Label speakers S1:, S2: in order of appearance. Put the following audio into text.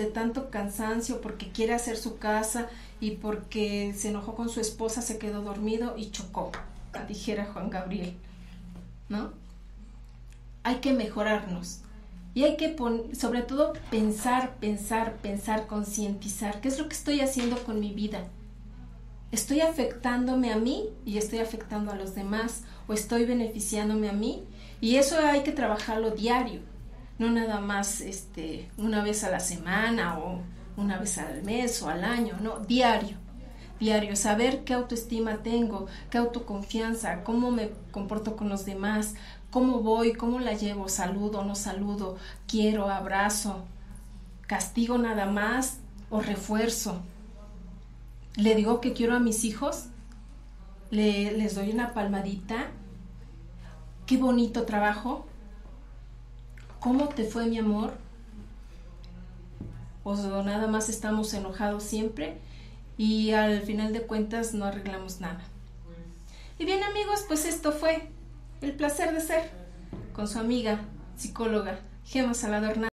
S1: de tanto cansancio porque quiere hacer su casa y porque se enojó con su esposa, se quedó dormido y chocó, dijera Juan Gabriel, ¿no? Hay que mejorarnos y hay que, sobre todo, pensar, pensar, pensar, concientizar, ¿qué es lo que estoy haciendo con mi vida? ¿Estoy afectándome a mí y estoy afectando a los demás? ¿O estoy beneficiándome a mí? Y eso hay que trabajarlo diario, no nada más este, una vez a la semana o una vez al mes o al año, no, diario, diario, saber qué autoestima tengo, qué autoconfianza, cómo me comporto con los demás, cómo voy, cómo la llevo, saludo, no saludo, quiero, abrazo, castigo nada más o refuerzo. Le digo que quiero a mis hijos, le, les doy una palmadita, qué bonito trabajo, ¿cómo te fue mi amor? O nada más estamos enojados siempre y al final de cuentas no arreglamos nada. Y bien amigos, pues esto fue el placer de ser con su amiga psicóloga Gemma Salvador